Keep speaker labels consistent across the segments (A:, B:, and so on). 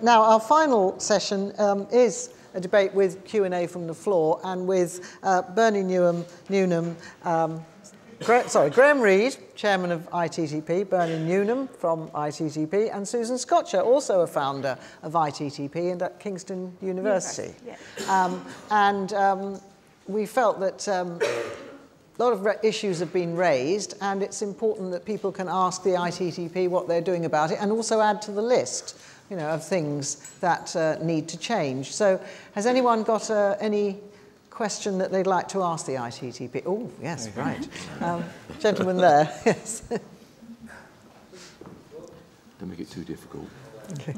A: Now, our final session um, is a debate with Q&A from the floor and with uh, Bernie Newham, Newnham, um, Gra sorry, Graham Reed, Chairman of ITTP, Bernie Newnham from ITTP, and Susan Scotcher, also a founder of ITTP and at Kingston University. um, and um, we felt that um, a lot of issues have been raised and it's important that people can ask the ITTP what they're doing about it and also add to the list you know, of things that uh, need to change. So has anyone got uh, any question that they'd like to ask the ITTP? Oh, yes, right. Um, gentleman there, yes.
B: Don't make it too difficult.
A: Okay.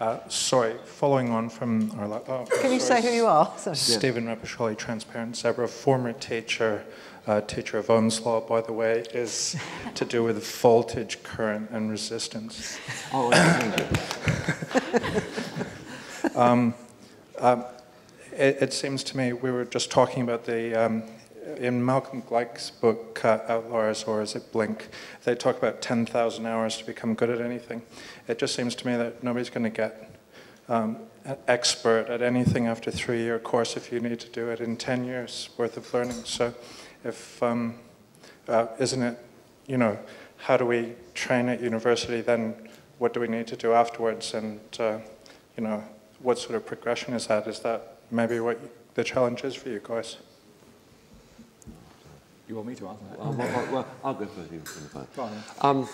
C: Uh, sorry, following on from our...
A: Oh, Can you say who you are?
C: Sorry. Stephen Rapashali, Transparent Zebra, former teacher, uh, teacher of Ohm's Law, by the way, is to do with voltage, current, and resistance.
B: Oh,
C: um, um, it, it, seems to me, we were just talking about the, um, in Malcolm Gleick's book, uh, Outliers, or is it Blink, they talk about 10,000 hours to become good at anything. It just seems to me that nobody's going to get um, an expert at anything after a three-year course if you need to do it in 10 years worth of learning. So if, um, uh, isn't it, you know, how do we train at university, then what do we need to do afterwards? And, uh, you know, what sort of progression is that? Is that maybe what the challenge is for you guys?
B: You want me to answer that? well, well, well, I'll go first. Um,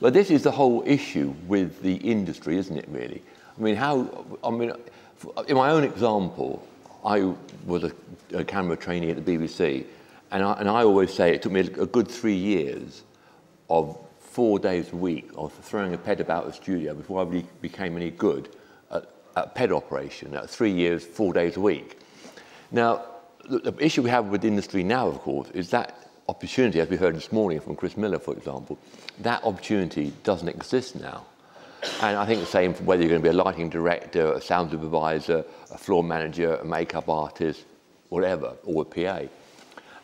B: well, this is the whole issue with the industry, isn't it, really? I mean, how, I mean, in my own example, I was a, a camera trainee at the BBC, and I, and I always say it took me a good three years of four days a week of throwing a ped about the studio before I really became any good at, at ped operation, at three years, four days a week. Now, the, the issue we have with industry now, of course, is that opportunity, as we heard this morning from Chris Miller, for example, that opportunity doesn't exist now. And I think the same for whether you're going to be a lighting director, a sound supervisor, a floor manager, a makeup artist, whatever, or a PA.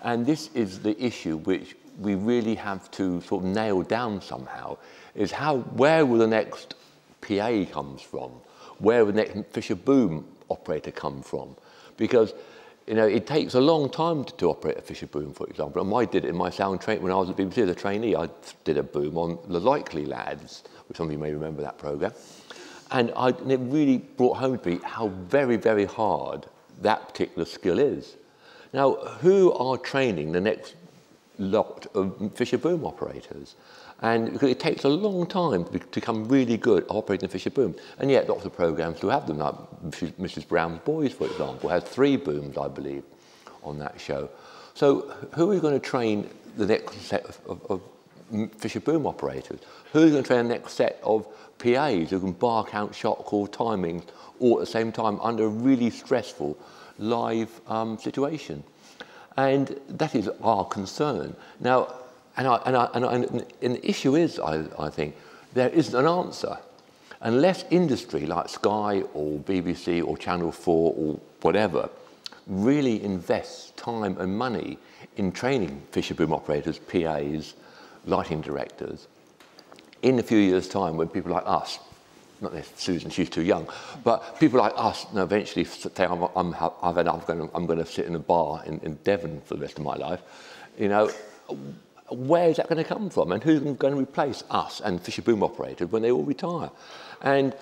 B: And this is the issue which we really have to sort of nail down somehow, is how, where will the next PA comes from? Where will the next Fisher Boom operator come from? Because you know, it takes a long time to, to operate a Fisher boom, for example. And I did it in my sound train when I was at BBC as a trainee. I did a boom on The Likely Lads, which some of you may remember that programme. And, I, and it really brought home to me how very, very hard that particular skill is. Now, who are training the next lot of Fisher boom operators? And it takes a long time to become really good at operating a Fisher boom. And yet lots of programs do have them, like Mrs. Brown's Boys, for example, has three booms, I believe, on that show. So who are we going to train the next set of, of, of Fisher boom operators? Who's going to train the next set of PAs who can bark out shot call timings all at the same time under a really stressful live um, situation? And that is our concern. Now, and, I, and, I, and, I, and the issue is, I, think, there isn't an answer. Unless industry like Sky or BBC or Channel 4 or whatever really invests time and money in training Fisher boom operators, PAs, lighting directors, in a few years' time when people like us, not Susan, she's too young, but people like us know, eventually say, I'm, I'm, I'm going to sit in a bar in, in Devon for the rest of my life, you know, where is that going to come from? And who's going to replace us and Fisher Boom operators when they all retire? And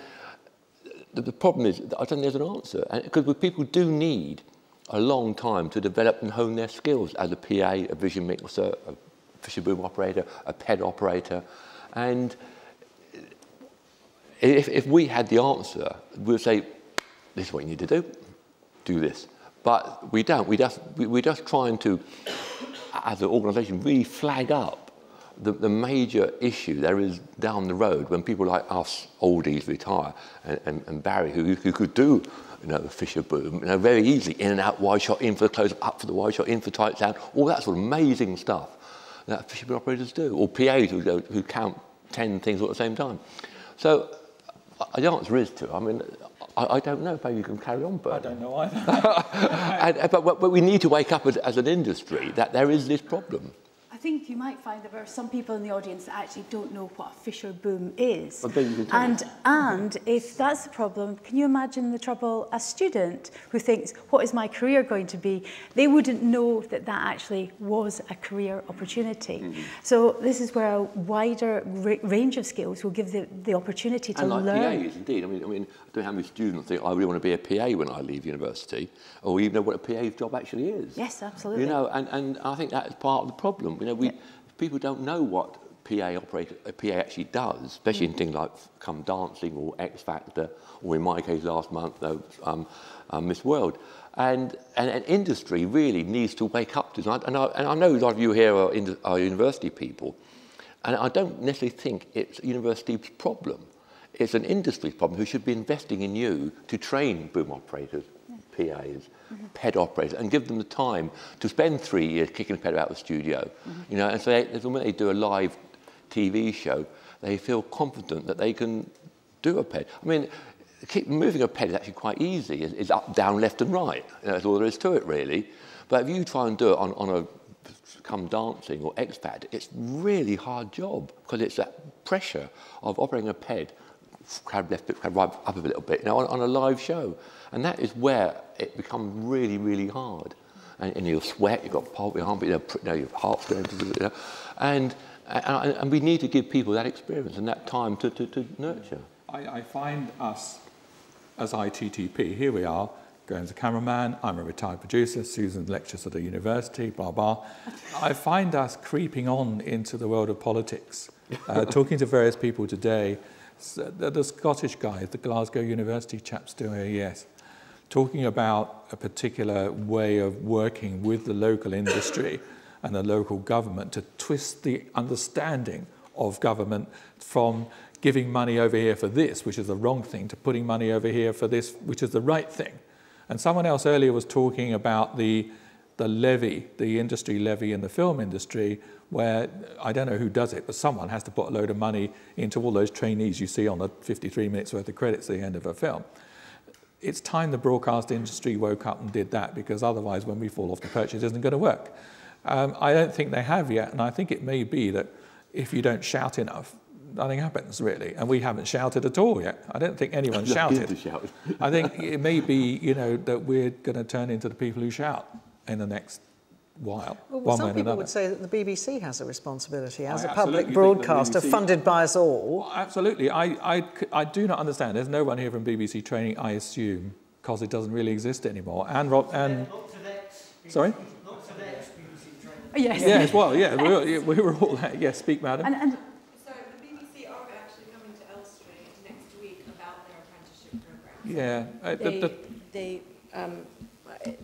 B: the, the problem is, I don't think there's an answer. Because people do need a long time to develop and hone their skills as a PA, a vision mixer, a Fisher Boom operator, a PED operator. And if, if we had the answer, we would say, this is what you need to do, do this. But we don't. We just, we, we're just trying to as an organisation, really flag up the, the major issue there is down the road when people like us, oldies, retire, and, and, and Barry, who, who could do you know, Fisher Boom, you know, very easily, in and out, wide shot, in for the close up, for the wide shot, in for tight sound, all that sort of amazing stuff that Fisher Boom operators do, or PAs who, go, who count 10 things all at the same time. So the answer is to, I mean, I, I don't know. Maybe you can carry on, Bert.
C: I don't know either.
B: and, but, but we need to wake up as, as an industry that there is this problem.
D: I think you might find that there are some people in the audience that actually don't know what a Fisher boom is.
B: Well, then you can tell
D: and, and if that's the problem, can you imagine the trouble a student who thinks, what is my career going to be? They wouldn't know that that actually was a career opportunity. Mm -hmm. So this is where a wider range of skills will give the, the opportunity to
B: and like
D: learn.
B: PAs, indeed. I mean, I mean, I don't know how many students think, I really want to be a PA when I leave university, or even know what a PA's job actually is.
D: Yes, absolutely.
B: You know, and, and I think that is part of the problem. You know, we, people don't know what PA operator, a PA actually does, especially mm. in things like Come Dancing or X Factor, or in my case last month, though, um, um, Miss World. And, and, and industry really needs to wake up to this. And I, and I know a lot of you here are, in, are university people, and I don't necessarily think it's a university's problem. It's an industry problem who should be investing in you to train boom operators, PAs, mm -hmm. ped operators, and give them the time to spend three years kicking the ped out of the studio. Mm -hmm. You know, and so they, when they do a live TV show, they feel confident that they can do a ped. I mean, keep moving a ped is actually quite easy. It's, it's up, down, left, and right. You know, that's all there is to it, really. But if you try and do it on, on a come dancing or X Factor, it's really hard job because it's that pressure of operating a ped crab left, crab right, up a little bit, you know, on, on a live show. And that is where it becomes really, really hard. And, and you'll sweat, you've got pulp, your you know, your heart's going, you know, and, and, and we need to give people that experience and that time to, to, to nurture.
E: I, I find us as ITTP, here we are, Graham's a cameraman, I'm a retired producer, Susan lectures at a university, blah, blah. I find us creeping on into the world of politics, uh, talking to various people today, the, the Scottish guys, the Glasgow University chaps doing AES, talking about a particular way of working with the local industry and the local government to twist the understanding of government from giving money over here for this, which is the wrong thing, to putting money over here for this, which is the right thing. And someone else earlier was talking about the, the levy, the industry levy in the film industry, where I don't know who does it, but someone has to put a load of money into all those trainees you see on the 53 minutes worth of credits at the end of a film. It's time the broadcast industry woke up and did that because otherwise when we fall off the perch it isn't going to work. Um, I don't think they have yet and I think it may be that if you don't shout enough, nothing happens really. And we haven't shouted at all yet. I don't think anyone shouted. I think it may be, you know, that we're going to turn into the people who shout in the next while.
A: Well, some people would say that the BBC has a responsibility as I a public broadcaster funded by us all.
E: Well, absolutely. I, I, I do not understand. There's no one here from BBC training, I assume, because it doesn't really exist anymore. And, Rob, and sorry?
D: Yes.
E: Yes, well, yeah, we were, we were all there. Yes, speak, madam.
F: And, and so the BBC are actually coming to Elstree next week about their apprenticeship program.
E: Yeah. Uh,
F: they, the, the, they, um,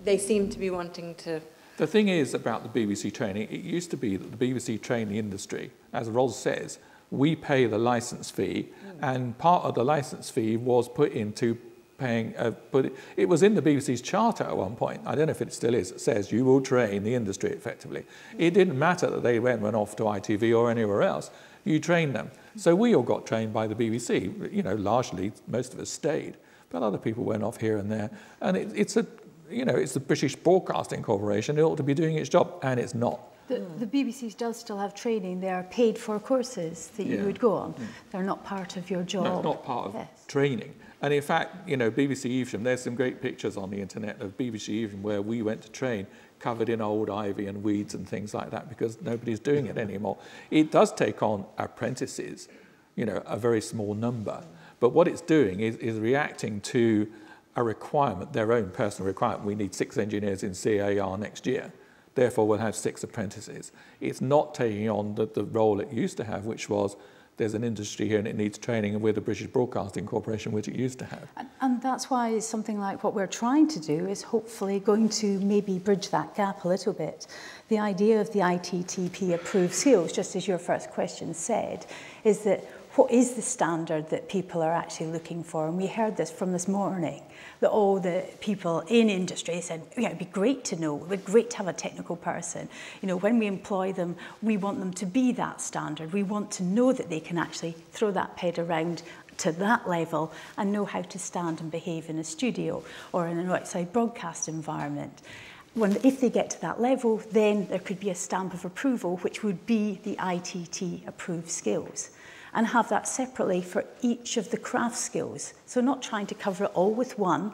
F: they seem to be wanting to
E: the thing is about the BBC training, it used to be that the BBC training industry, as Ros says, we pay the license fee, mm. and part of the license fee was put into paying, uh, put it, it was in the BBC's charter at one point, I don't know if it still is, it says you will train the industry effectively. Mm. It didn't matter that they went, went off to ITV or anywhere else, you trained them. So we all got trained by the BBC, you know, largely most of us stayed, but other people went off here and there. And it, it's a you know, it's the British Broadcasting Corporation. It ought to be doing its job, and it's not.
D: The, the BBC does still have training. They are paid for courses that yeah. you would go on. Mm. They're not part of your job.
E: No, it's not part of yes. training. And in fact, you know, BBC Evesham, there's some great pictures on the internet of BBC Evesham where we went to train covered in old ivy and weeds and things like that because nobody's doing it anymore. It does take on apprentices, you know, a very small number. But what it's doing is, is reacting to a requirement, their own personal requirement. We need six engineers in CAR next year. Therefore, we'll have six apprentices. It's not taking on the, the role it used to have, which was there's an industry here and it needs training and we're the British Broadcasting Corporation, which it used to have.
D: And, and that's why something like what we're trying to do is hopefully going to maybe bridge that gap a little bit. The idea of the ITTP approved seals, just as your first question said, is that what is the standard that people are actually looking for? And we heard this from this morning, that all the people in industry said, yeah, it'd be great to know, it'd be great to have a technical person. You know, when we employ them, we want them to be that standard. We want to know that they can actually throw that ped around to that level and know how to stand and behave in a studio or in an outside broadcast environment. when, if they get to that level, then there could be a stamp of approval, which would be the ITTP approved skills, and have that separately for each of the craft skills. So not trying to cover it all with one,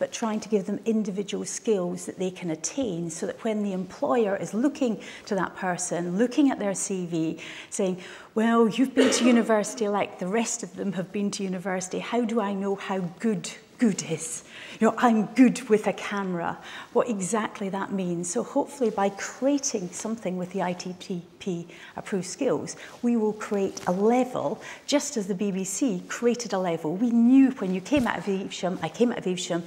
D: but trying to give them individual skills that they can attain so that when the employer is looking to that person, looking at their CV, saying, well, you've been to university like the rest of them have been to university, how do I know how good good is? You know, I'm good with a camera, what exactly that means. So hopefully by creating something with the ITTP approved skills, we will create a level, just as the BBC created a level. We knew when you came out of Evesham, I came out of Evesham,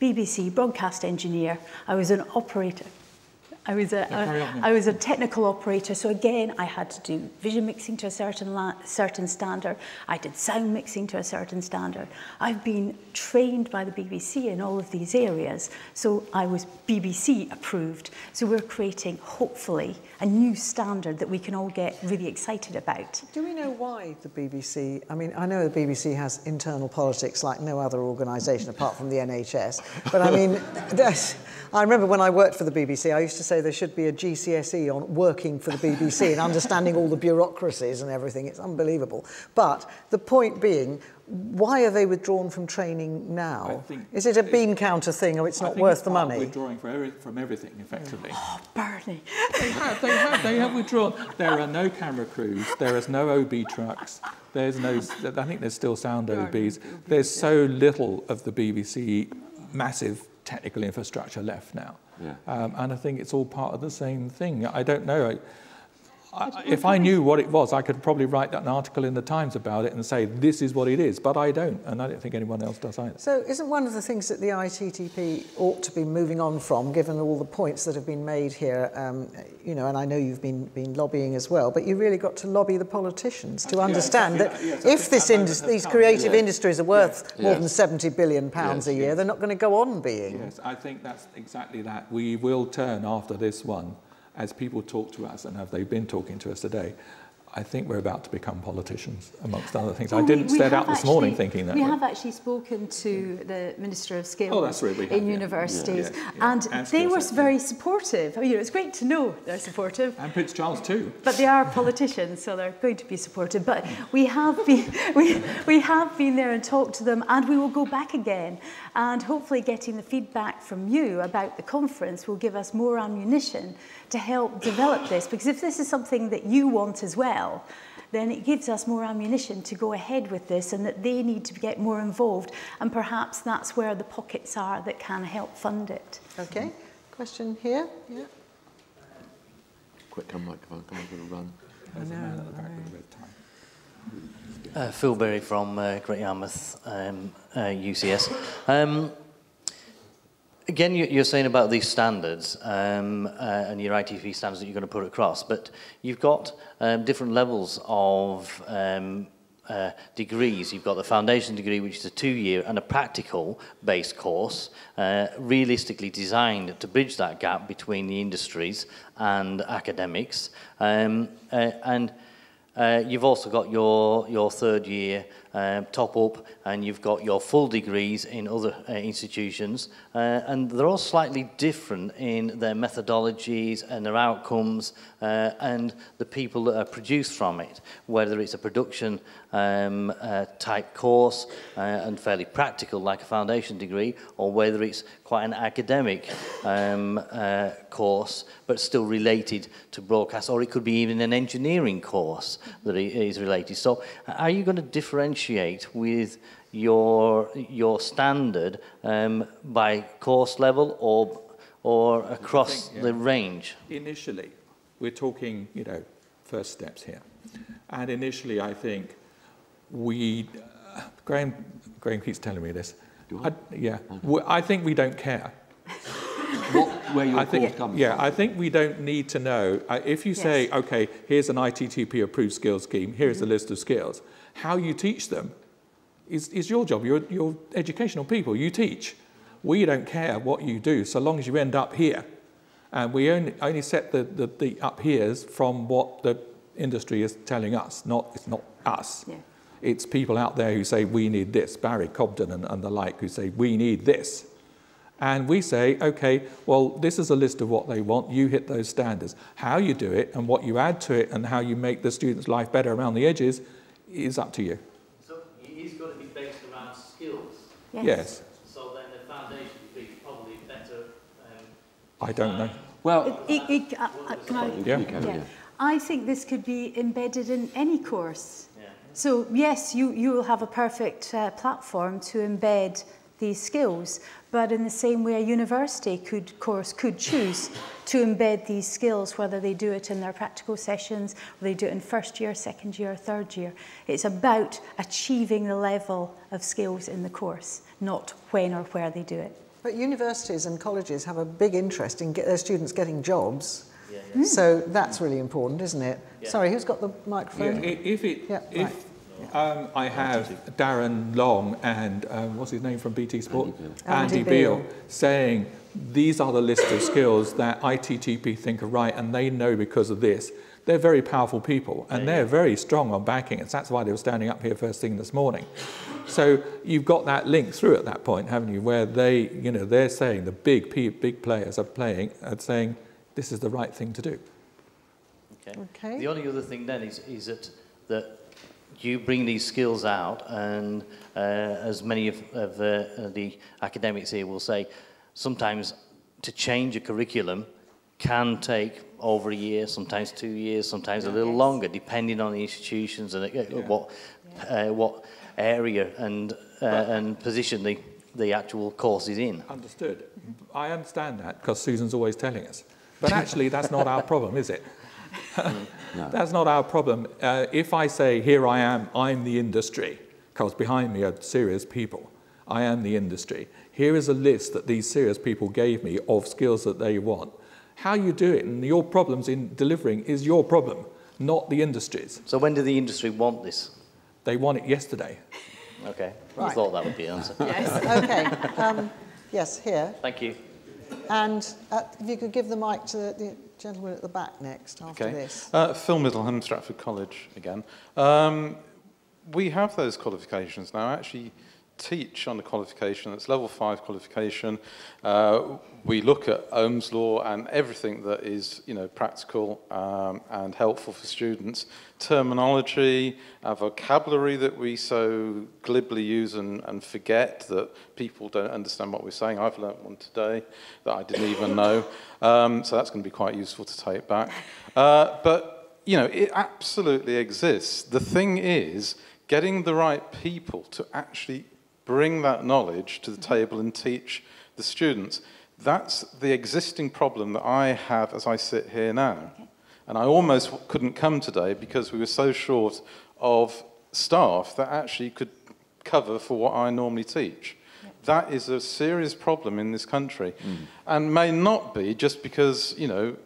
D: BBC broadcast engineer, I was an operator, I was a, yeah, I was a technical operator, so again, I had to do vision mixing to a certain certain standard. I did sound mixing to a certain standard. I've been trained by the BBC in all of these areas, so I was BBC approved. So we're creating, hopefully, a new standard that we can all get really excited about.
A: Do we know why the BBC? I mean, I know the BBC has internal politics like no other organisation apart from the NHS, but I mean, I remember when I worked for the BBC, I used to say say there should be a GCSE on working for the BBC and understanding all the bureaucracies and everything. It's unbelievable. But the point being, why are they withdrawn from training now? Is it a bean counter thing or it's not worth
E: it's
A: the money?
E: They're withdrawing every, from everything, effectively.
D: Oh, Bernie.
E: they have, they have, they have withdrawn. There are no camera crews, there is no OB trucks, there's no, I think there's still sound OBs. There's so little of the BBC massive technical infrastructure left now. Yeah. Um, and I think it's all part of the same thing. I don't know. I, if I knew what it was, I could probably write an article in the Times about it and say, this is what it is, but I don't, and I don't think anyone else does either.
A: So isn't one of the things that the ITTP ought to be moving on from, given all the points that have been made here, um, you know, and I know you've been, been lobbying as well, but you really got to lobby the politicians to understand exactly, that yes, if this indus- these creative yeah. industries are worth more yes. than 70 billion pounds yes, a year, they're not going to go on being.
E: Yes, I think that's exactly that. We will turn after this one as people talk to us, and have they been talking to us today, I think we're about to become politicians, amongst other things. Well, I oh, didn't we, we start out this actually, morning thinking that.
D: We have actually spoken to the Minister of Skills
E: oh, that's right, have,
D: in
E: yeah.
D: universities, yeah, yeah, and, and they were very supportive. You know, it's great to know they're supportive.
E: And Prince Charles too.
D: But they are politicians, so they're going to be supportive. But we have been, we, we have been there and talked to them, and we will go back again. And hopefully getting the feedback from you about the conference will give us more ammunition to help develop this. Because if this is something that you want as well, then it gives us more ammunition to go ahead with this and that they need to get more involved. And perhaps that's where the pockets are that can help fund it.
A: Okay. Question here? Yeah.
B: Quick come microphone, come on, going to run.
A: I know.
G: Uh, Phil Berry from uh, Great Yarmouth um, uh, UCS. Um, Again, you're saying about these standards um, uh, and your ITTP standards that you're going to put across, but you've got um, different levels of um, uh, degrees. You've got the foundation degree, which is a two-year, and a practical-based course, uh, realistically designed to bridge that gap between the industries and academics. Um, uh, and uh, you've also got your, your third year um, top up and you've got your full degrees in other uh, institutions uh, and they're all slightly different in their methodologies and their outcomes uh, and the people that are produced from it, whether it's a production um, uh, type course uh, and fairly practical like a foundation degree or whether it's quite an academic um, uh, course but still related to broadcast or it could be even an engineering course that is related. So are you going to differentiate with your, your standard um, by course level or, or across think, yeah. the range?
E: Initially, we're talking, you know, first steps here. And initially, I think we, uh, Graham, Graham keeps telling me this. I, yeah, okay. I think we don't care.
B: what, where your
E: I think,
B: comes
E: yeah,
B: from.
E: I think we don't need to know. Uh, if you yes. say, okay, here's an ITTP approved skills scheme, here's mm -hmm. a list of skills, how you teach them is, is your job. You're, you're educational people, you teach. We don't care what you do so long as you end up here. And we only, only set the, the, the up here's from what the industry is telling us, not, it's not us. Yeah. It's people out there who say, we need this, Barry Cobden and, and the like, who say, we need this. And we say, okay, well, this is a list of what they want. You hit those standards. How you do it and what you add to it and how you make the student's life better around the edges is up to you.
G: So it is going to be based around skills.
E: Yes. yes.
G: So then the foundation would be probably better. Um,
E: I don't know.
B: Well,
D: it, it, it, uh, uh, can I,
E: yeah. yeah.
D: I think this could be embedded in any course. Yeah. So yes, you, you will have a perfect uh, platform to embed these skills, but in the same way a university could course could choose to embed these skills, whether they do it in their practical sessions, or they do it in first year, second year, third year. It's about achieving the level of skills in the course, not when or where they do it.
A: But universities and colleges have a big interest in get their students getting jobs. Yeah, yeah. So that's really important, isn't it? Yeah. Sorry, who's got the microphone?
E: Yeah, if it, yeah, if right. Um, I have Darren Long and um, what's his name from BT Sport?
A: Andy, Andy Beale.
E: Beale saying these are the list of skills that ITTP think are right and they know because of this. They're very powerful people and they're very strong on backing us. That's why they were standing up here first thing this morning. So you've got that link through at that point, haven't you, where they, you know, they're saying, the big, big players are playing and saying, this is the right thing to do.
G: Okay. okay. The only other thing then is, is that, that you bring these skills out, and uh, as many of, of uh, the academics here will say, sometimes to change a curriculum can take over a year, sometimes two years, sometimes a little yes. longer, depending on the institutions and uh, yeah. what uh, what area and uh, and position the the actual course is in.
E: Understood. I understand that because Susan's always telling us. But actually, that's not our problem, is it? no. That's not our problem. Uh, if I say, here I am, I'm the industry, because behind me are serious people. I am the industry. Here is a list that these serious people gave me of skills that they want. How you do it and your problems in delivering is your problem, not the industry's.
G: So when did the industry want this?
E: They want it yesterday.
G: Okay. Right. I thought that would be the answer.
A: yes. okay. Um, yes, here.
G: Thank you.
A: And uh, if you could give the mic to the, the gentleman at the back next after
H: okay.
A: this.
H: Uh, Phil Middleham, Stratford College again. Um, we have those qualifications now. Actually, teach on the qualification, it's level five qualification. Uh, we look at Ohm's law and everything that is, you know, practical um, and helpful for students. Terminology, our vocabulary that we so glibly use and, and forget that people don't understand what we're saying. I've learnt one today that I didn't even know. Um, so that's going to be quite useful to take back. Uh, but, you know, it absolutely exists. The thing is, getting the right people to actually bring that knowledge to the table and teach the students. That's the existing problem that I have as I sit here now. And I almost couldn't come today because we were so short of staff that actually could cover for what I normally teach. That is a serious problem in this country. Mm. And may not be just because, you know,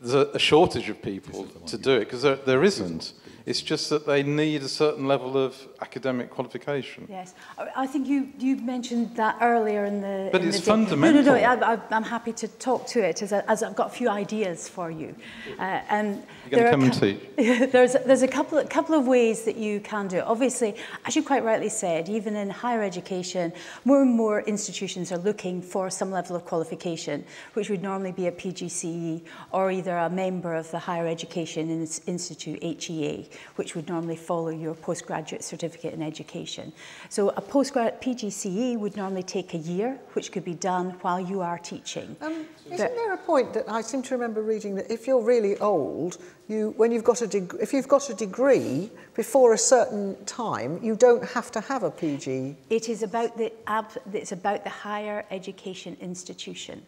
H: there's a, a shortage of people to do it, because there, there isn't. It's just that they need a certain level of academic qualification.
D: Yes, I think you, you mentioned that earlier in the.
H: But
D: in
H: it's
D: the
H: fundamental.
D: No, no, no. I, I'm happy to talk to it as, a, as I've got a few ideas for you.
H: Uh, and You're going to come and teach.
D: there's there's a couple of, couple of ways that you can do it. Obviously, as you quite rightly said, even in higher education, more and more institutions are looking for some level of qualification, which would normally be a PGCE or either a member of the Higher Education Institute HEA which would normally follow your postgraduate certificate in education. So a postgraduate PGCE would normally take a year, which could be done while you are teaching. Um,
A: isn't there a point that I seem to remember reading that if you're really old, you, when you've got a if you've got a degree before a certain time, you don't have to have a PG.
D: It is about the ab, it's about the higher education institution.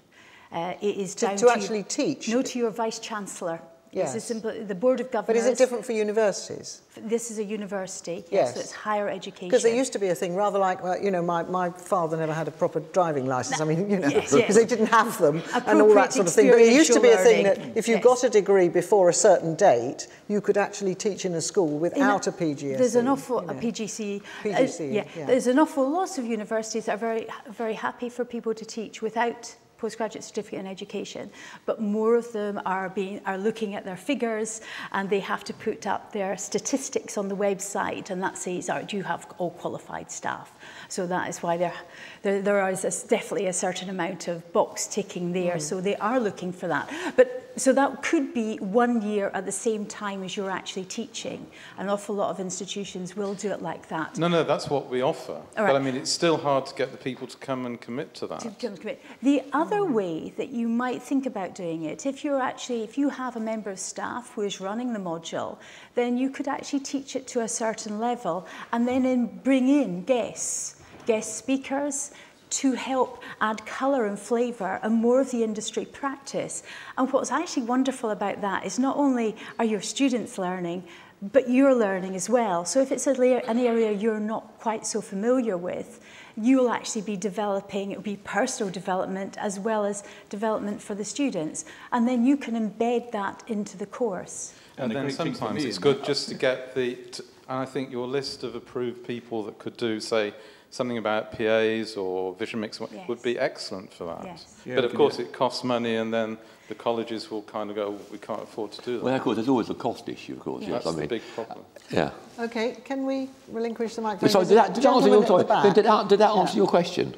D: Uh, it is
A: to,
D: down
A: to, to actually teach.
D: No, to your vice chancellor.
A: Yes.
D: It's simple, the Board of Governors...
A: But is it different for universities?
D: This is a university, yes,
A: yes.
D: so it's higher education.
A: Because there used to be a thing, rather like, well, you know, my, my father never had a proper driving licence. I mean, you know, because yes, yes. they didn't have them and all that sort of thing. But it used to be a thing that if you yes. got a degree before a certain date, you could actually teach in a school without a, a PGCE.
D: There's an awful, you know. a PGC.
A: PGC, uh,
D: yeah. yeah. There's an awful lot of universities that are very, very happy for people to teach without postgraduate certificate in education, but more of them are, being, are looking at their figures and they have to put up their statistics on the website and that says, oh, do you have all qualified staff? So that is why there, there, there is a, definitely a certain amount of box ticking there. Mm. So they are looking for that. But so that could be one year at the same time as you're actually teaching. An awful lot of institutions will do it like that.
H: No, no, that's what we offer. But I mean, it's still hard to get the people to come and commit to that. To come and commit.
D: The other way that you might think about doing it, if you're actually, if you have a member of staff who is running the module, then you could actually teach it to a certain level and then in, bring in guests, guest speakers, to help add colour and flavour and more of the industry practice. And what's actually wonderful about that is not only are your students learning, but you're learning as well. So if it's an area you're not quite so familiar with, you'll actually be developing, it'll be personal development as well as development for the students. And then you can embed that into the course.
H: And, and then sometimes it's good just to get the, to, and I think your list of approved people that could do, say, something about PAs or vision mix yes. would be excellent for that. Yes. Yeah, but of course, it costs money, and then the colleges will kind of go, well, we can't afford to do that.
B: Well, of course, there's always a cost issue, of course.
H: Yeah. Yes, That's I mean, the big problem.
B: yeah.
A: Okay, can we relinquish the microphone?
B: Sorry, did that, did that answer your, sorry, did, did that, did that answer your question?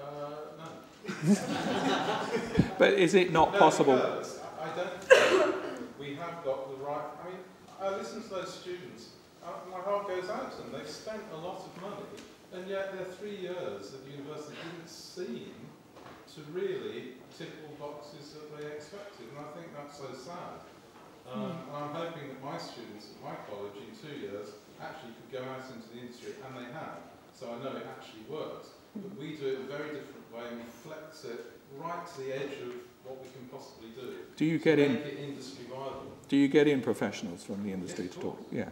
H: Uh, no.
E: but is it not no, possible?
H: I don't we have got the right. I mean, I listen to those students my heart goes out to them. They've spent a lot of money, and yet their three years at university didn't seem to really tick all boxes that they expected, and I think that's so sad. Um, mm. And I'm hoping that my students at my college in two years actually could go out into the industry, and they have. So I know it actually works. But we do it a very different way, and we flex it right to the edge of what we can possibly do.
E: Do you get in?
H: industry viable.
E: Do you get in professionals from the industry yes, to talk? Yeah.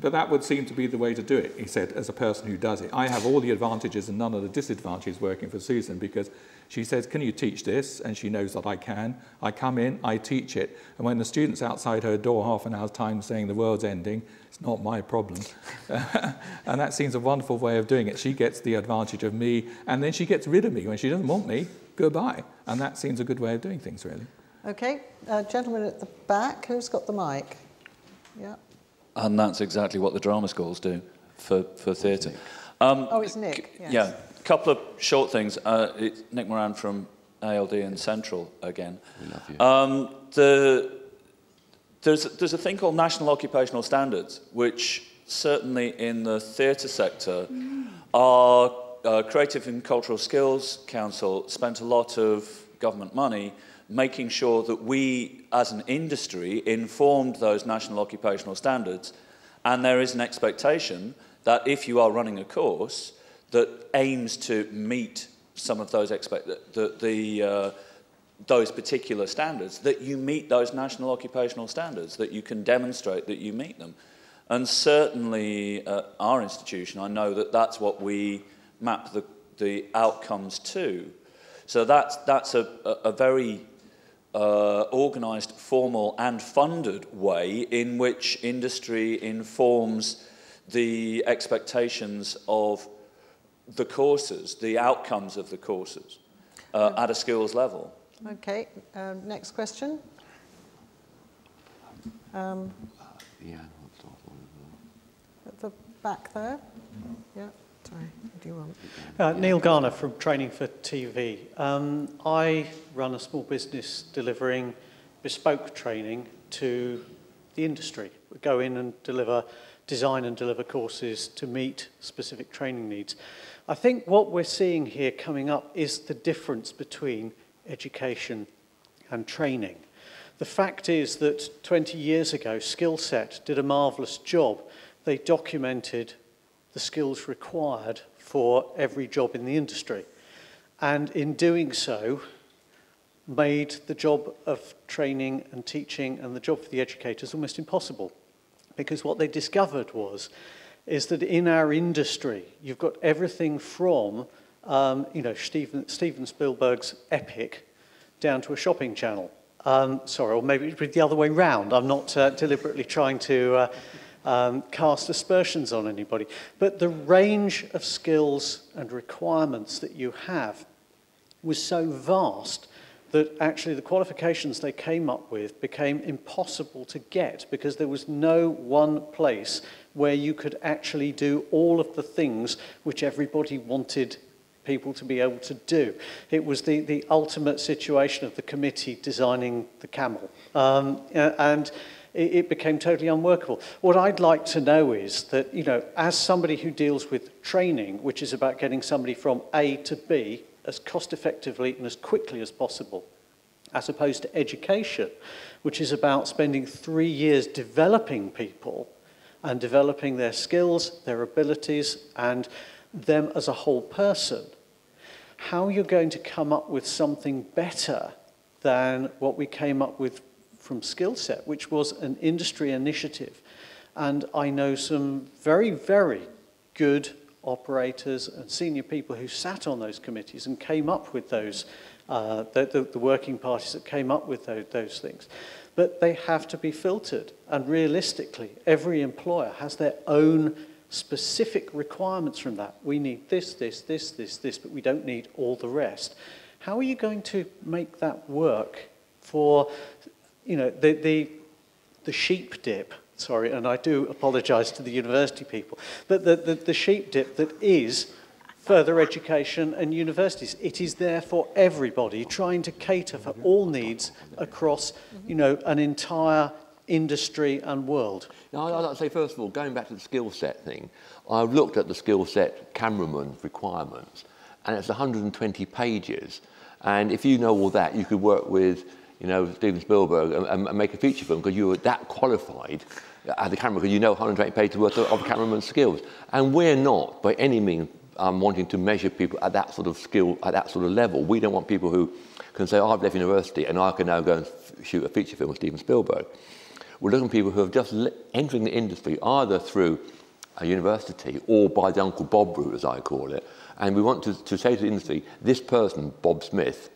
E: But that would seem to be the way to do it, he said, as a person who does it. I have all the advantages and none of the disadvantages working for Susan because she says, can you teach this? And she knows that I can. I come in, I teach it. And when the student's outside her door half an hour's time saying the world's ending, it's not my problem. and that seems a wonderful way of doing it. She gets the advantage of me and then she gets rid of me. When she doesn't want me, goodbye. And that seems a good way of doing things, really.
A: Okay, uh, gentleman at the back, who's got the mic? Yeah.
I: And that's exactly what the drama schools do for, for theatre.
A: Um, oh, it's Nick.
I: Yes. Yeah, a couple of short things. Uh, it's Nick Moran from ALD and Central again.
B: We love
I: you. Um, the, there's, there's a thing called National Occupational Standards, which certainly in the theatre sector, mm. our uh, Creative and Cultural Skills Council spent a lot of government money making sure that we, as an industry, informed those national occupational standards. And there is an expectation that if you are running a course that aims to meet some of those expect the, the uh, those particular standards, that you meet those national occupational standards, that you can demonstrate that you meet them. And certainly at our institution, I know that that's what we map the, the outcomes to. So that's, that's a, a, a very uh, organised, formal and funded way in which industry informs the expectations of the courses, the outcomes of the courses uh, at a skills level.
A: Okay, uh, next question. Um,
B: yeah,
A: at the back there. Yeah. Sorry, do you want?
J: Uh, Neil Garner from Training for TV. Um, I run a small business delivering bespoke training to the industry. We go in and deliver, design and deliver courses to meet specific training needs. I think what we're seeing here coming up is the difference between education and training. The fact is that 20 years ago, Skillset did a marvellous job. They documented the skills required for every job in the industry. And in doing so, made the job of training and teaching and the job for the educators almost impossible. Because what they discovered was, is that in our industry, you've got everything from, um, you know, Steven, Steven Spielberg's Epic down to a shopping channel. Um, sorry, or maybe the other way round. I'm not uh, deliberately trying to uh, um, cast aspersions on anybody. But the range of skills and requirements that you have was so vast that actually the qualifications they came up with became impossible to get because there was no one place where you could actually do all of the things which everybody wanted people to be able to do. It was the, the ultimate situation of the committee designing the camel. Um, and it, it became totally unworkable. What I'd like to know is that, you know, as somebody who deals with training, which is about getting somebody from A to B as cost effectively and as quickly as possible, as opposed to education, which is about spending three years developing people and developing their skills, their abilities, and them as a whole person. How you're going to come up with something better than what we came up with from Skillset, which was an industry initiative. And I know some very, very good operators and senior people who sat on those committees and came up with those, uh, the, the, the working parties that came up with those, those things. But they have to be filtered. And realistically, every employer has their own specific requirements from that. We need this, this, this, this, this, but we don't need all the rest. How are you going to make that work for you know, the, the, the sheep dip, sorry, and I do apologise to the university people, but the, the, the sheep dip that is further education and universities. It is there for everybody, trying to cater for all needs across, you know, an entire industry and world.
B: Now, I'd like to say, first of all, going back to the skill set thing, I've looked at the skill set cameraman requirements, and it's 120 pages. And if you know all that, you could work with you know, Steven Spielberg and, and make a feature film because you were that qualified as a camera because you know 120 pages worth of, cameraman skills. And we're not, by any means, um, wanting to measure people at that sort of skill, at that sort of level. We don't want people who can say, oh, I've left university and I can now go and shoot a feature film with Steven Spielberg. We're looking for people who have just entering the industry either through a university or by the Uncle Bob route, as I call it. And we want to, to say to the industry, this person, Bob Smith,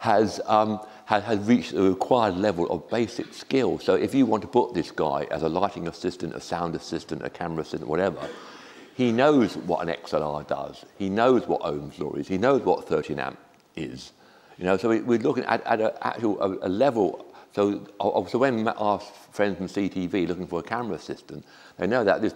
B: has, um, has, has reached the required level of basic skill. So if you want to put this guy as a lighting assistant, a sound assistant, a camera assistant, whatever, he knows what an XLR does. He knows what Ohm's law is. He knows what 13 amp is. You know, so we're looking at, at a, actual, a, a level. So, so when our friends from CTV looking for a camera assistant, they know that this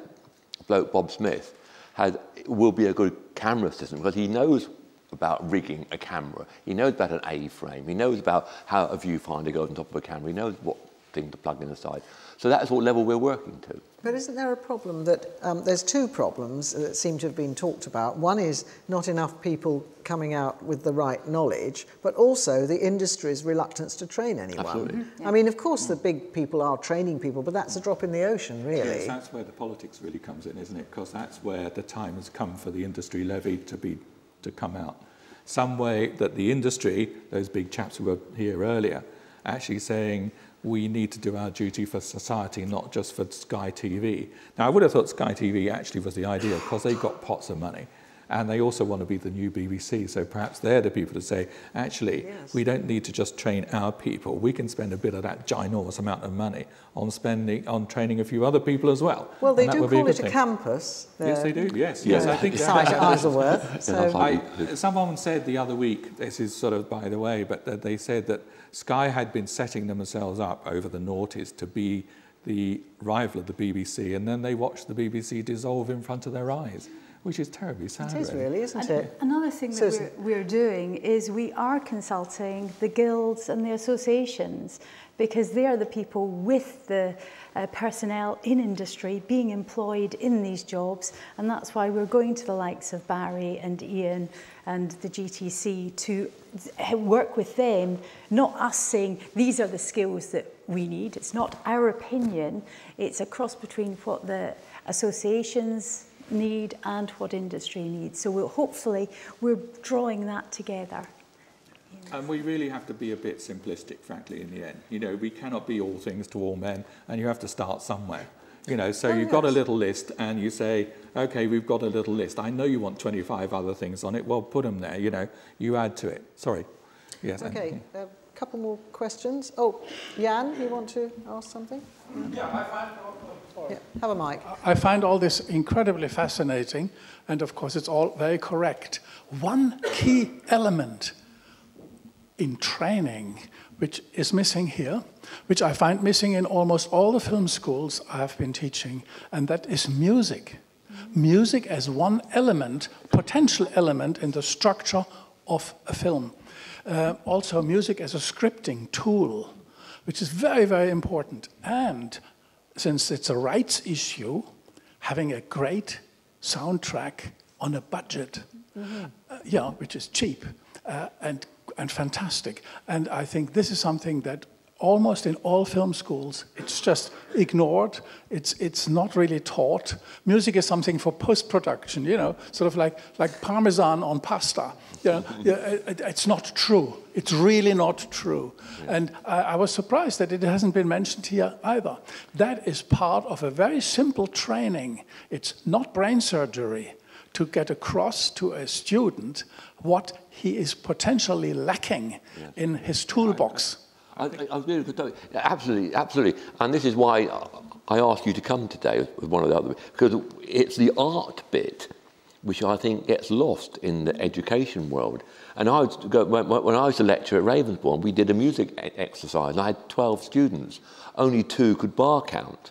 B: bloke, Bob Smith, has, will be a good camera assistant because he knows about rigging a camera. He knows about an A-frame. He knows about how a viewfinder goes on top of a camera. He knows what thing to plug in the side. So that's what level we're working to.
A: But isn't there a problem that um, there's two problems that seem to have been talked about? One is not enough people coming out with the right knowledge, but also the industry's reluctance to train anyone.
B: Absolutely. Mm -hmm.
A: I mean, of course, the big people are training people, but that's a drop in the ocean, really.
E: Yes, that's where the politics really comes in, isn't it? Because that's where the time has come for the industry levy to be to come out. Some way that the industry, those big chaps who were here earlier, actually saying we need to do our duty for society, not just for Sky TV. Now, I would have thought Sky TV actually was the idea because they got pots of money and they also want to be the new BBC. So perhaps they're the people to say, actually, yes. we don't need to just train our people. We can spend a bit of that ginormous amount of money on spending on training a few other people as well.
A: Well, they do call it a campus.
E: Yes, they do. Yes, yes. I think
A: site at Isleworth.
E: So. I, someone said the other week. This is sort of by the way, but they said that Sky had been setting themselves up over the noughties to be the rival of the BBC, and then they watched the BBC dissolve in front of their eyes which is terribly sad.
A: It is really, isn't
D: and
A: it?
D: Another thing that we're, we're doing is we are consulting the guilds and the associations because they are the people with the uh, personnel in industry being employed in these jobs and that's why we're going to the likes of Barry and Ian and the GTC to work with them, not us saying these are the skills that we need. It's not our opinion, it's a cross between what the associations need and what industry needs. So we'll, hopefully we're drawing that together.
E: And we really have to be a bit simplistic, frankly, in the end. You know, we cannot be all things to all men, and you have to start somewhere. You know, so oh, you've yes. got a little list, and you say, okay, we've got a little list. I know you want 25 other things on it. Well, put them there. You know, you add to it. Sorry.
A: Yes. Okay. A couple more questions. Oh, Jan, you want to ask something?
K: Yeah, I find
A: Yeah, have a mic.
K: I find all this incredibly fascinating, and of course, it's all very correct. One key element in training, which is missing here, which I find missing in almost all the film schools I have been teaching, and that is music. Music as one element, potential element in the structure of a film. Uh, also, music as a scripting tool, which is very, very important. And since it's a rights issue, having a great soundtrack on a budget, mm -hmm. uh, yeah, which is cheap uh, and and fantastic. And I think this is something that almost in all film schools, it's just ignored. It's, it's not really taught. Music is something for post-production, you know, sort of like, like Parmesan on pasta. You know, mm-hmm. yeah, it, it's not true. It's really not true. And I, I was surprised that it hasn't been mentioned here either. That is part of a very simple training. It's not brain surgery to get across to a student what he is potentially lacking in his toolbox.
B: I, I, I really absolutely, absolutely. And this is why I asked you to come today with one of the other, because it's the art bit which I think gets lost in the education world. And I was, when, when I was a lecturer at Ravensbourne, we did a music exercise, I had 12 students. Only two could bar count.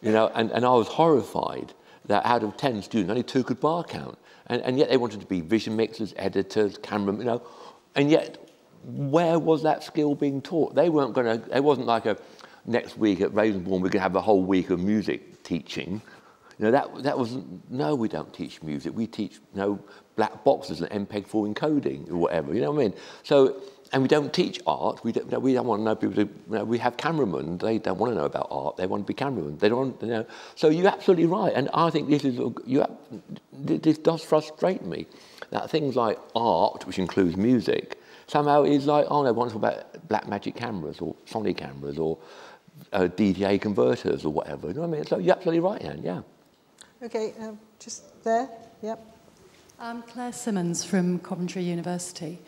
B: You know, and, and I was horrified that out of 10 students, only two could bar count. And, and yet they wanted to be vision mixers, editors, cameramen, you know. And yet, where was that skill being taught? They weren't going to, it wasn't like a next week at Ravensbourne, going to have a whole week of music teaching. You know, that, that was, no, we don't teach music. We teach, you know, black boxes and MPEG-4 encoding or whatever, you know what I mean? So and we don't teach art. We don't, we don't want to know people. To, you know, we have cameramen. They don't want to know about art. They want to be cameramen. They don't. You know. So you're absolutely right. And I think this is you. This does frustrate me that things like art, which includes music, somehow is like oh no, want to talk about Blackmagic cameras or Sony cameras or uh, DDA converters or whatever. You know what I mean? So you're absolutely right, Anne. Yeah.
A: Okay, um, just there. Yep.
L: I'm Claire Simmons from Coventry University.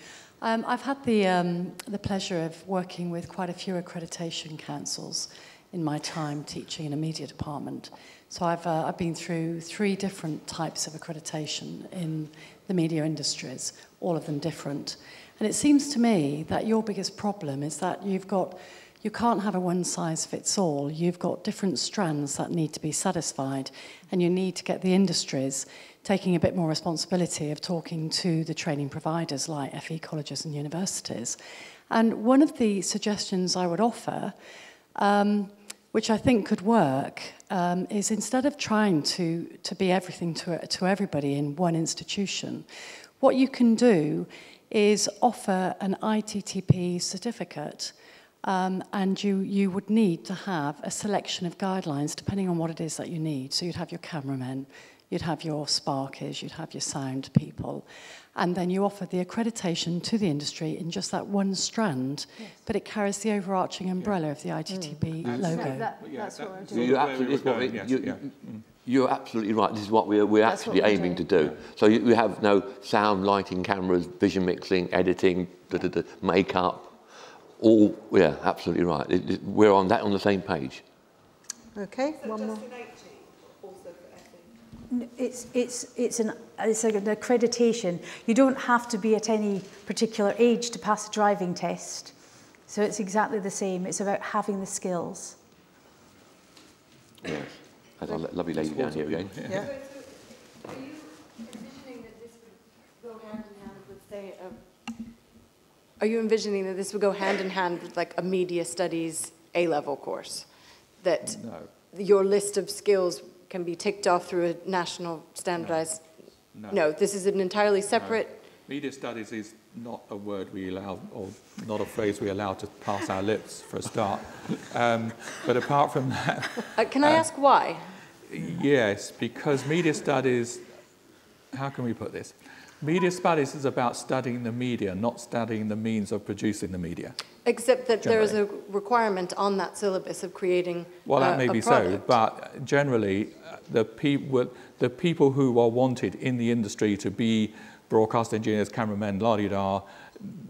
L: Um, I've had the, um, the pleasure of working with quite a few accreditation councils in my time teaching in a media department. So I've, uh, I've been through three different types of accreditation in the media industries, all of them different. And it seems to me that your biggest problem is that you've got you can't have a one size fits all. You've got different strands that need to be satisfied, and you need to get the industries taking a bit more responsibility of talking to the training providers like FE colleges and universities. And one of the suggestions I would offer, um, which I think could work, um, is instead of trying to, to be everything to, to everybody in one institution, what you can do is offer an ITTP certificate um, and you, you would need to have a selection of guidelines depending on what it is that you need. So you'd have your cameramen, You'd have your sparkers, you'd have your sound people. And then you offer the accreditation to the industry in just that one strand, yes. but it carries the overarching umbrella yeah. of the ITTP mm. logo. That,
B: that's what we're doing. You're absolutely, you, you, you're absolutely right. This is what we're, we're actually what we're aiming doing. to do. So you, you have no sound, lighting, cameras, vision mixing, editing, da, da, da, makeup. All, yeah, absolutely right. It, it, we're on that on the same page.
A: Okay,
F: so
A: one more.
D: It's, it's, it's, an, it's like an accreditation. You don't have to be at any particular age to pass a driving test. So it's exactly the same. It's about having the skills.
B: Yes. That's a lovely lady down here again.
F: Yeah. yeah. So, are you envisioning that this would go hand in hand with, say, a, are you envisioning that this would go hand in hand with like a media studies A-level course? That no. your list of skills can be ticked off through a national standardized? No, no. no this is an entirely separate... No.
E: Media studies is not a word we allow, or not a phrase we allow to pass our lips for a start. Um, but apart from that...
F: Uh, can I uh, ask why?
E: Yes, because media studies, how can we put this? Media studies is about studying the media, not studying the means of producing the media.
F: Except that generally. there is a requirement on that syllabus of creating
E: Well, that
F: uh,
E: may be so, but generally uh, the, pe- the people who are wanted in the industry to be broadcast engineers, cameramen, la di da,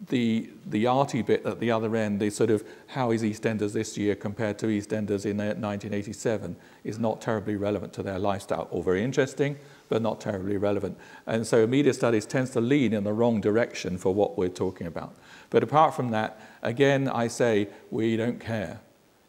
E: the, the arty bit at the other end, the sort of how is EastEnders this year compared to EastEnders in 1987 is not terribly relevant to their lifestyle, or very interesting, but not terribly relevant. And so media studies tends to lean in the wrong direction for what we're talking about. But apart from that, again, I say we don't care.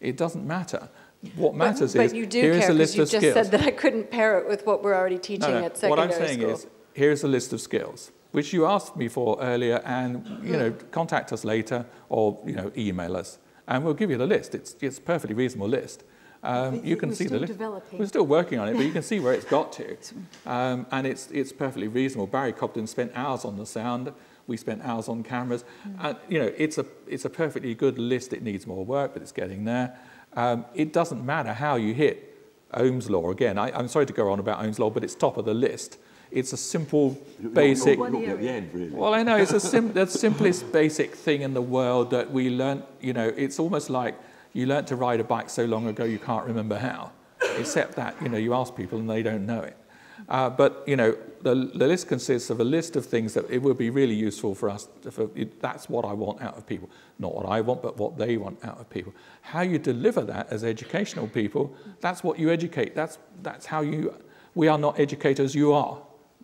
E: It doesn't matter. What matters
F: but,
E: is
F: but you do
E: here is
F: care
E: a list
F: you just said that I couldn't pair it with what we're already teaching
E: no, no.
F: at secondary
E: What I'm saying
F: school.
E: is here's a list of skills which you asked me for earlier and you know contact us later or you know email us and we'll give you the list. It's it's a perfectly reasonable list. Um, you can
D: we're
E: see the
D: still
E: list
D: developing.
E: we're still working on it but you can see where it's got to. Um, and it's it's perfectly reasonable. Barry Cobden spent hours on the sound. We spent hours on cameras. And you know it's a it's a perfectly good list. It needs more work but it's getting there. Um, it doesn't matter how you hit Ohm's law. Again I, I'm sorry to go on about Ohm's law but it's top of the list it's a simple, basic.
B: Not, not, not the end, really.
E: Well, I know it's a sim- the simplest basic thing in the world that we learn. You know, it's almost like you learnt to ride a bike so long ago you can't remember how. Except that you know you ask people and they don't know it. Uh, but you know the, the list consists of a list of things that it would be really useful for us. To, for, it, that's what I want out of people, not what I want, but what they want out of people. How you deliver that as educational people, that's what you educate. That's that's how you. We are not educators. You are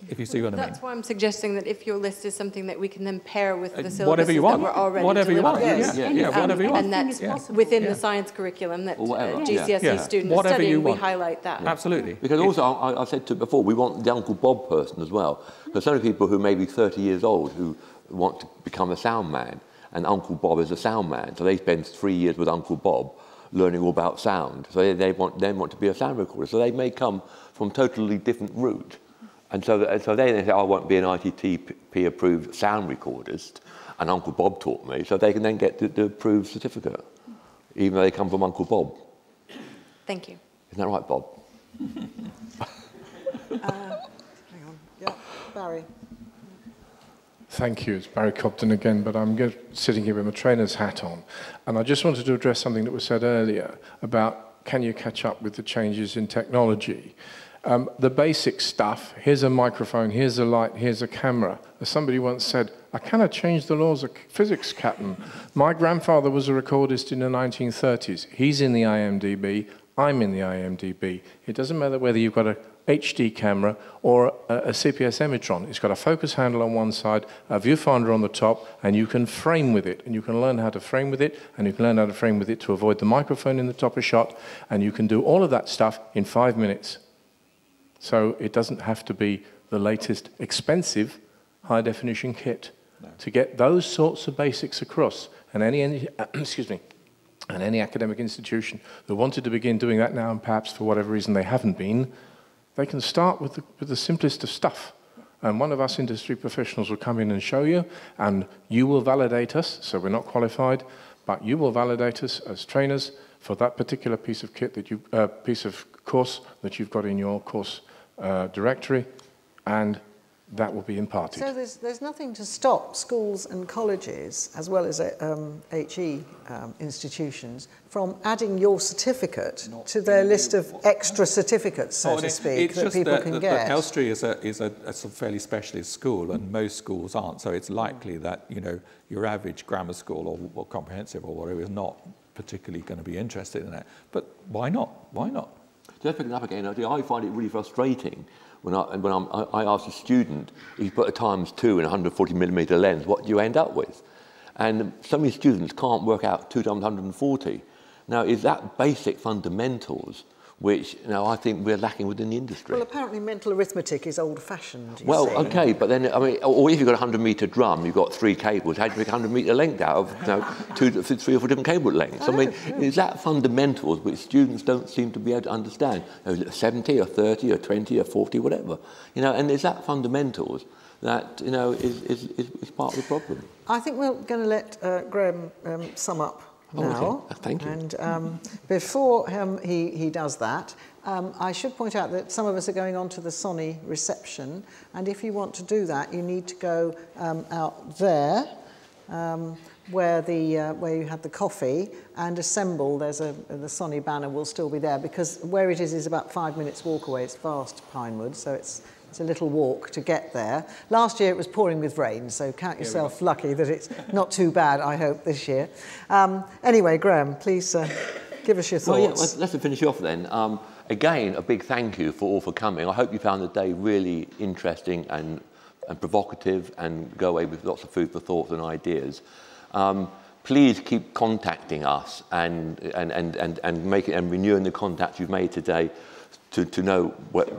E: if you see what I mean.
F: That's why I'm suggesting that if your list is something that we can then pair with the
E: Uh,
F: syllabuses
E: whatever you want.
F: that we're already
E: Whatever you want.
F: delivering.
E: Yes. Yeah, yeah,
F: Um,
E: whatever you want.
F: And that's
E: Yeah.
F: within
E: Yeah.
F: the science curriculum that uh, GCSE
E: Yeah.
F: students
E: Whatever
F: are
E: you
F: studying, we highlight that.
E: Absolutely.
B: Because also, I, I said to before, we want the Uncle Bob person as well. Because so many people who may be 30 years old who want to become a sound man, and Uncle Bob is a sound man. So they spend three years with Uncle Bob learning all about sound. So they, they want, then want to be a sound recorder. So they may come from totally different route. And so, and so they, they say, oh, I want to be an ITTP approved sound recordist, and Uncle Bob taught me, so they can then get the, the approved certificate, even though they come from Uncle Bob.
F: Thank you.
B: Isn't that right, Bob?
A: Uh, hang on. Yeah, Barry.
M: Thank you. It's Barry Cobden again, but I'm go- sitting here with my trainer's hat on. And I just wanted to address something that was said earlier about can you catch up with the changes in technology? Um, the basic stuff, here's a microphone, here's a light, here's a camera. As somebody once said, I cannot change the laws of physics, Captain. My grandfather was a recordist in the 1930s. He's in the IMDb, I'm in the IMDb. It doesn't matter whether you've got a HD camera or a, a CPS Emitron. It's got a focus handle on one side, a viewfinder on the top, and you can frame with it. And you can learn how to frame with it, and you can learn how to frame with it to avoid the microphone in the top of shot, and you can do all of that stuff in five minutes. So it doesn't have to be the latest expensive high definition kit to get those sorts of basics across. And any, any excuse me, and any academic institution that wanted to begin doing that now, and perhaps for whatever reason they haven't been, they can start with the, with the simplest of stuff. And one of us industry professionals will come in and show you, and you will validate us, so we're not qualified, but you will validate us as trainers for that particular piece of kit that you, uh, piece of course that you've got in your course uh, directory, and that will be imparted.
A: So there's, there's nothing to stop schools and colleges, as well as um, HE um, institutions, from adding your certificate to their list of extra certificates, so
E: Oh,
A: to speak,
E: it's
A: that
E: just
A: people
E: that,
A: can
E: that,
A: get.
E: That Elstree is a is a, a fairly specialist school, and most schools aren't. So it's likely that you know your average grammar school or, or comprehensive or whatever is not particularly going to be interested in that. But why not? Why not?
B: Just picking up again, I find it really frustrating when I, when I'm, I, ask a student, if you put a times two in a 140 millimeter lens, what do you end up with? And so many students can't work out two times 140. Now, is that basic fundamentals which you know, I think we're lacking within the industry?
A: Well, apparently mental arithmetic is old-fashioned,
B: Well,
A: see.
B: okay, but then, I mean, or if you've got a 100 metre drum, you've got three cables, how do you make a 100 metre length out of you know, two, three or four different cable lengths? I mean, is that fundamentals which students don't seem to be able to understand? You know, 70 or 30 or 20 or 40, whatever. You know, and is that fundamentals that, you know, is, is, is, is part of the problem?
A: I think we're going to let uh, Graham um, sum up
B: Oh,
A: now.
B: okay. Thank you.
A: And um, before um, he, he does that, um, I should point out that some of us are going on to the Sony reception, and if you want to do that, you need to go um, out there, um, where the uh, where you had the coffee, and assemble. There's a the Sony banner will still be there because where it is is about five minutes walk away. It's vast Pinewood, so it's It's a little walk to get there. Last year it was pouring with rain, so count yourself lucky that it's not too bad, I hope, this year. Um, anyway, Graham, please uh, give us your thoughts.
B: Well, yeah, let's, let's finish off then. Um, again, a big thank you for all for coming. I hope you found the day really interesting and, and provocative and go away with lots of food for thought and ideas. Um, please keep contacting us and, and, and, and, and, making, and renewing the contacts you've made today to, to know what,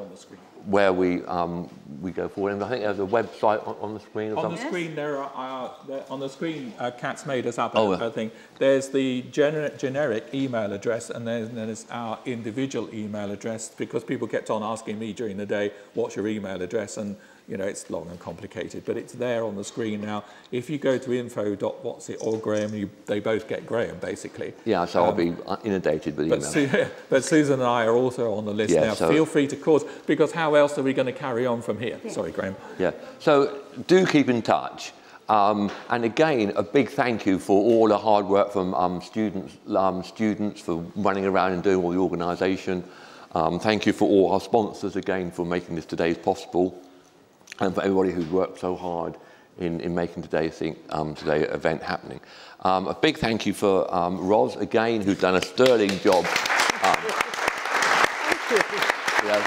B: where we, um, we go forward. And I think there's a website on, on the screen.
E: On
B: something.
E: the screen, there are uh, there, on the screen. Uh, Cat's made us up.
B: Oh,
E: I think there's the gener generic email address, and then there's our individual email address because people kept on asking me during the day, "What's your email address?" and you know, it's long and complicated, but it's there on the screen now. If you go to info.whatsit or Graham, you, they both get Graham, basically.
B: Yeah, so um, I'll be inundated with
E: but
B: email.
E: Su but Susan and I are also on the list yeah, now. So Feel free to call us, because how else are we going to carry on from here? Yeah. Sorry, Graham.
B: Yeah, so do keep in touch. Um, and again, a big thank you for all the hard work from um, students, um, students for running around and doing all the organisation. Um, thank you for all our sponsors again for making this today possible and for everybody who's worked so hard in, in making today's thing, um, today event happening. Um, a big thank you for um, Roz again, who's done a sterling job. Um, you know,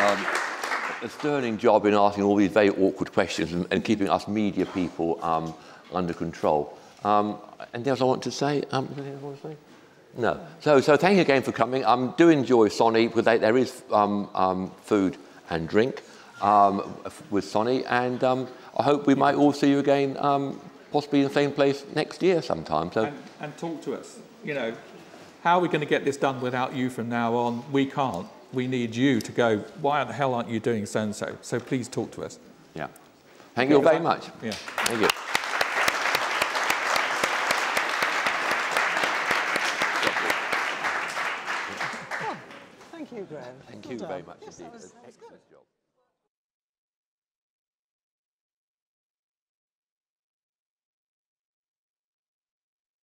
B: um, a sterling job in asking all these very awkward questions and, and keeping us media people um, under control. Um, anything else I want to say? Um, anything I want to say? No. So, so thank you again for coming. Um, do enjoy Sony because they, there is um, um, food and drink um, with Sony, and um, I hope we might all see you again, um, possibly in the same place next year sometime. So,
E: and, and talk to us. You know, how are we going to get this done without you from now on? We can't. We need you to go. Why the hell aren't you doing so and so? So please talk to us.
B: Yeah. Thank you very much.
E: Yeah.
B: Thank you.
A: Thank you,
B: Thank you very much indeed. Excellent job.